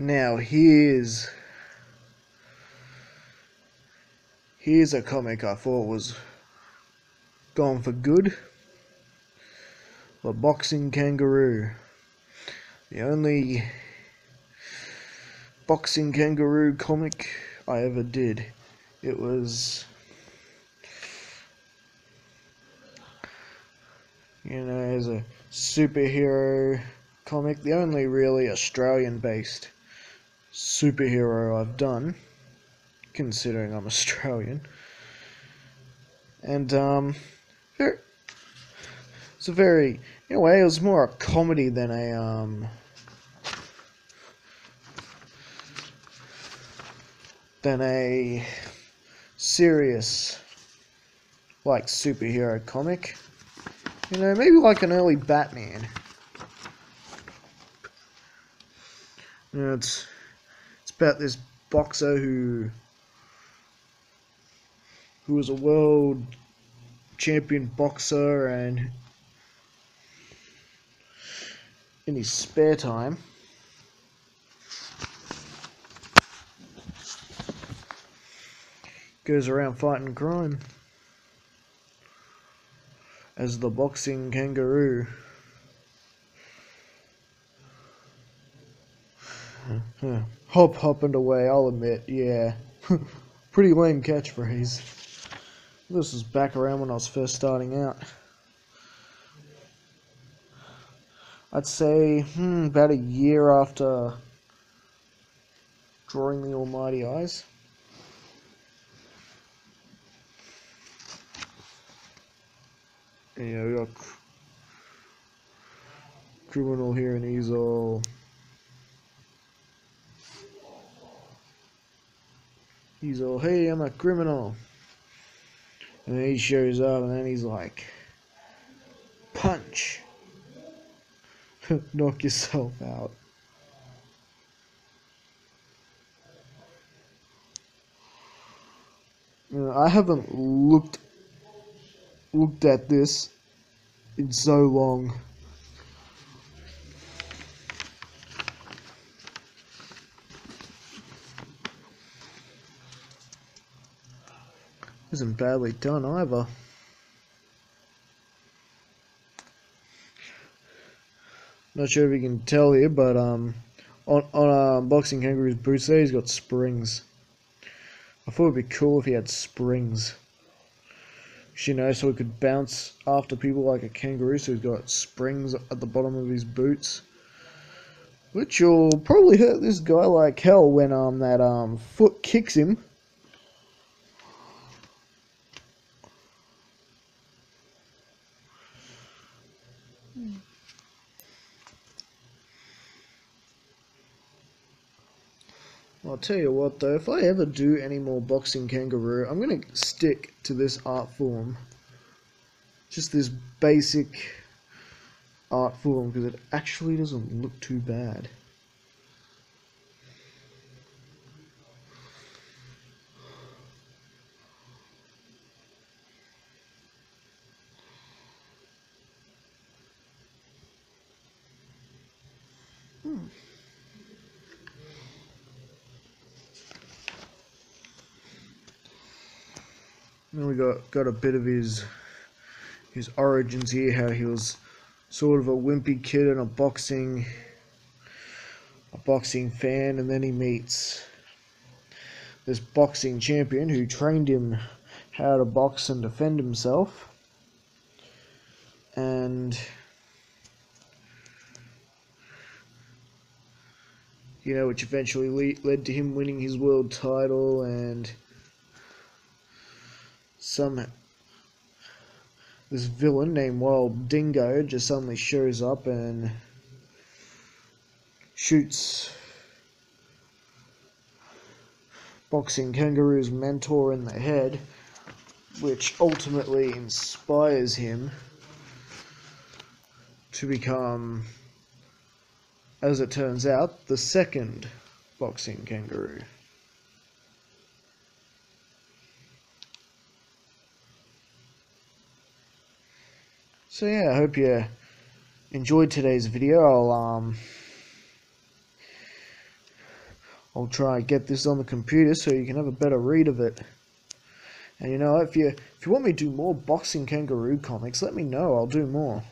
Now here's here's a comic I thought was gone for good. The Boxing Kangaroo. The only boxing kangaroo comic I ever did. It was you know, as a superhero comic, the only really Australian based superhero I've done, considering I'm Australian. And, um, it's a very, in a way, it was more a comedy than a, um, than a serious, like, superhero comic. You know, maybe like an early Batman. You know, it's about this boxer who who was a world champion boxer and in his spare time goes around fighting crime as the boxing kangaroo. Hop hop and away, I'll admit, yeah. Pretty lame catchphrase. This was back around when I was first starting out. I'd say hmm, about a year after drawing the Almighty Eyes. Yeah, we got criminal here, he's all. He's all, hey, I'm a criminal. And then he shows up, and then he's like, punch. Knock yourself out. I haven't looked looked at this in so long. Isn't badly done either. Not sure if you can tell here, but um, on on uh, boxing kangaroo's boots there, he's got springs. I thought it'd be cool if he had springs you know, so he could bounce after people like a kangaroo. So he's got springs at the bottom of his boots, which will probably hurt this guy like hell when um that um foot kicks him. Hmm. I'll tell you what though, if I ever do any more boxing kangaroo, I'm going to stick to this art form. Just this basic art form because it actually doesn't look too bad. Then we got got a bit of his his origins here, how he was sort of a wimpy kid and a boxing a boxing fan, and then he meets this boxing champion who trained him how to box and defend himself. And you know, which eventually led to him winning his world title and some this villain named Wild Dingo just suddenly shows up and shoots boxing kangaroo's mentor in the head, which ultimately inspires him to become, as it turns out, the second boxing kangaroo. So yeah, I hope you enjoyed today's video. I'll um I'll try and get this on the computer so you can have a better read of it. And you know, if you if you want me to do more boxing kangaroo comics, let me know. I'll do more.